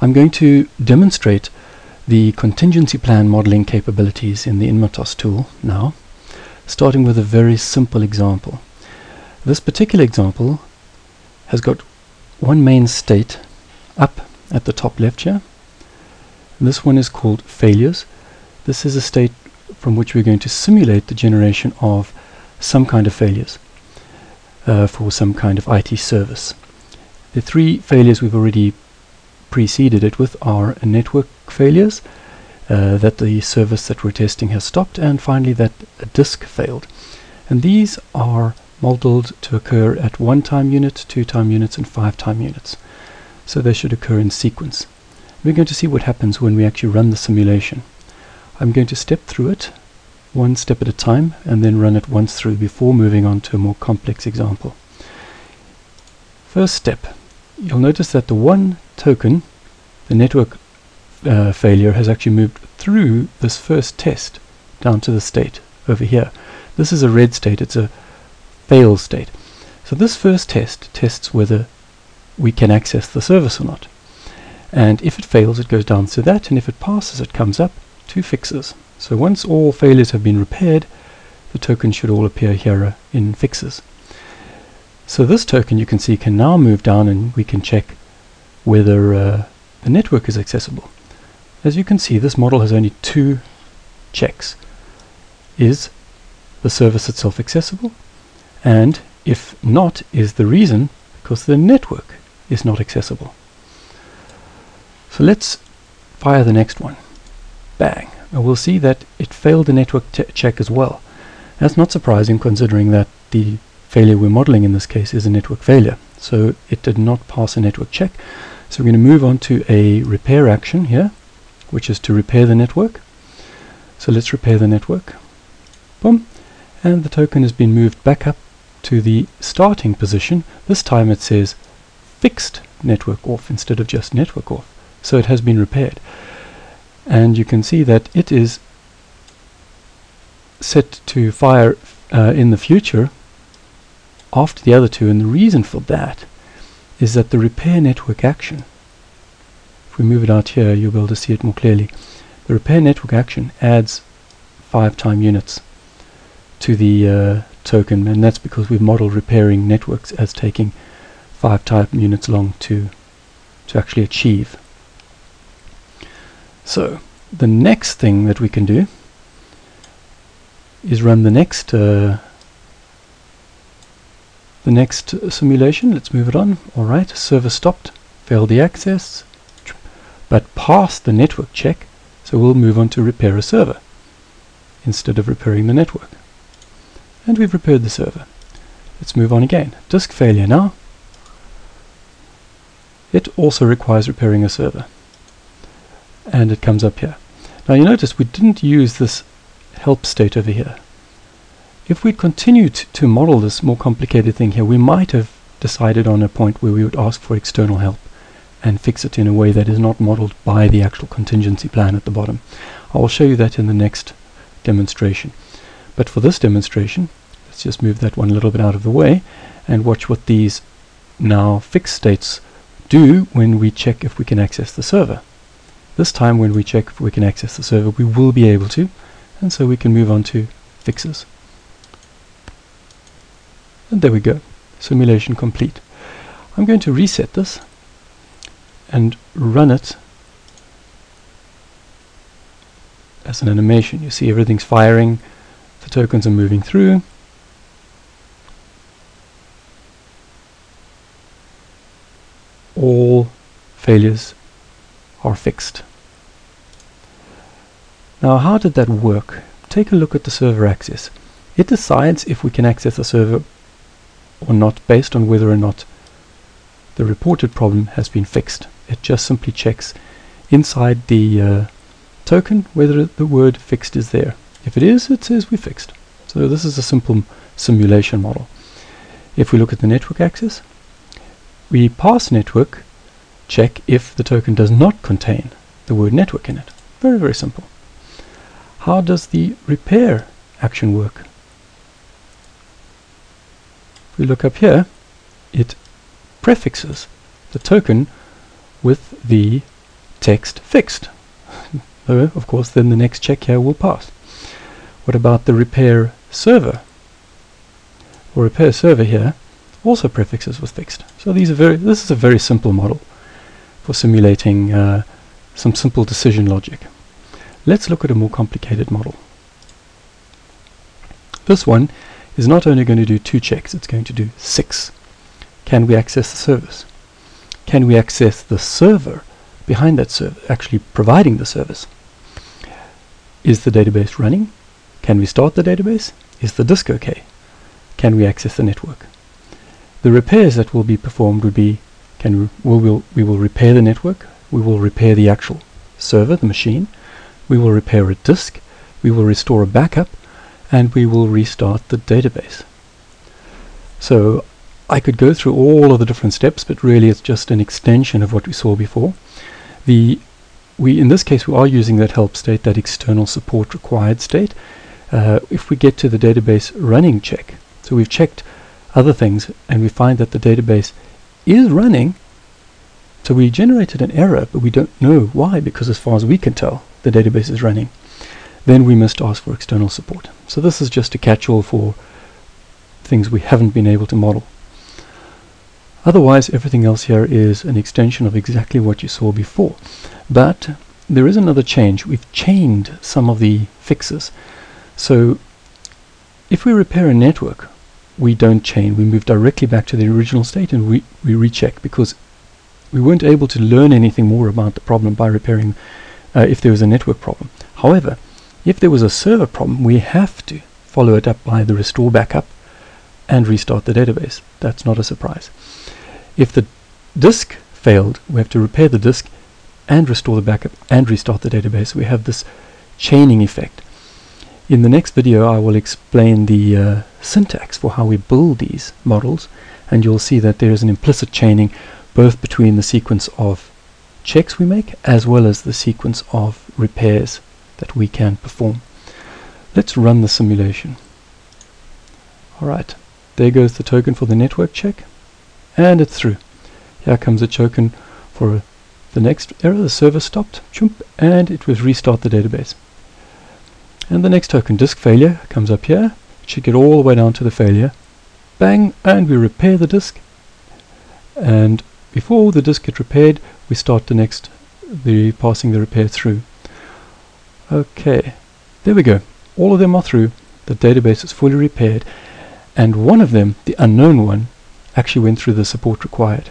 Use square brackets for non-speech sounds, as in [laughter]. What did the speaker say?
I'm going to demonstrate the contingency plan modeling capabilities in the INMOTOS tool now, starting with a very simple example. This particular example has got one main state up at the top left here. This one is called failures. This is a state from which we're going to simulate the generation of some kind of failures uh, for some kind of IT service. The three failures we've already preceded it with our network failures, uh, that the service that we're testing has stopped, and finally that a disk failed. And these are modeled to occur at one time unit, two time units, and five time units. So they should occur in sequence. We're going to see what happens when we actually run the simulation. I'm going to step through it one step at a time and then run it once through before moving on to a more complex example. First step, you'll notice that the one token, the network uh, failure, has actually moved through this first test down to the state over here. This is a red state, it's a fail state. So this first test tests whether we can access the service or not. And if it fails, it goes down to that, and if it passes, it comes up to fixes. So once all failures have been repaired, the token should all appear here in fixes. So this token you can see can now move down and we can check whether uh, the network is accessible. As you can see, this model has only two checks. Is the service itself accessible? And if not, is the reason because the network is not accessible. So let's fire the next one. Bang. And we'll see that it failed the network check as well. That's not surprising considering that the failure we're modeling in this case is a network failure. So it did not pass a network check. So we're going to move on to a repair action here, which is to repair the network. So let's repair the network. Boom. And the token has been moved back up to the starting position. This time it says fixed network off instead of just network off. So it has been repaired and you can see that it is set to fire uh, in the future after the other two and the reason for that is that the repair network action if we move it out here you'll be able to see it more clearly the repair network action adds five time units to the uh, token and that's because we've modeled repairing networks as taking five time units long to to actually achieve. So the next thing that we can do is run the next uh, the next simulation. Let's move it on. Alright, server stopped, failed the access, but passed the network check, so we'll move on to repair a server instead of repairing the network. And we've repaired the server. Let's move on again. Disk failure now. It also requires repairing a server and it comes up here. Now you notice we didn't use this help state over here. If we continued to model this more complicated thing here, we might have decided on a point where we would ask for external help and fix it in a way that is not modeled by the actual contingency plan at the bottom. I will show you that in the next demonstration. But for this demonstration, let's just move that one a little bit out of the way and watch what these now fixed states do when we check if we can access the server. This time when we check if we can access the server, we will be able to, and so we can move on to fixes. And there we go, simulation complete. I'm going to reset this and run it as an animation. You see everything's firing, the tokens are moving through. All failures are fixed. Now how did that work? Take a look at the server access. It decides if we can access the server or not based on whether or not the reported problem has been fixed. It just simply checks inside the uh, token whether the word fixed is there. If it is, it says we fixed. So this is a simple simulation model. If we look at the network access, we pass network check if the token does not contain the word network in it. Very, very simple. How does the repair action work? We look up here, it prefixes the token with the text fixed. [laughs] so, of course, then the next check here will pass. What about the repair server? Or repair server here also prefixes with fixed. So these are very. This is a very simple model for simulating uh, some simple decision logic. Let's look at a more complicated model. This one is not only going to do two checks, it's going to do six. Can we access the service? Can we access the server behind that server, actually providing the service? Is the database running? Can we start the database? Is the disk okay? Can we access the network? The repairs that will be performed would be can we, will, we will repair the network, we will repair the actual server, the machine, we will repair a disk, we will restore a backup, and we will restart the database. So I could go through all of the different steps, but really it's just an extension of what we saw before. The we in this case we are using that help state, that external support required state. Uh, if we get to the database running check, so we've checked other things and we find that the database is running, so we generated an error, but we don't know why, because as far as we can tell, the database is running. Then we must ask for external support. So this is just a catch-all for things we haven't been able to model. Otherwise, everything else here is an extension of exactly what you saw before. But there is another change. We've chained some of the fixes. So if we repair a network, we don't chain. We move directly back to the original state and we, we recheck because we weren't able to learn anything more about the problem by repairing uh, if there was a network problem. However, if there was a server problem, we have to follow it up by the restore backup and restart the database. That's not a surprise. If the disk failed, we have to repair the disk and restore the backup and restart the database. We have this chaining effect. In the next video I will explain the uh, syntax for how we build these models and you'll see that there is an implicit chaining both between the sequence of checks we make as well as the sequence of repairs that we can perform. Let's run the simulation. Alright, there goes the token for the network check and it's through. Here comes a token for the next error, the server stopped, and it was restart the database. And the next token, disk failure, comes up here. It should get all the way down to the failure. Bang, and we repair the disk. And before the disk gets repaired, we start the next, the passing the repair through. Okay, there we go. All of them are through. The database is fully repaired. And one of them, the unknown one, actually went through the support required.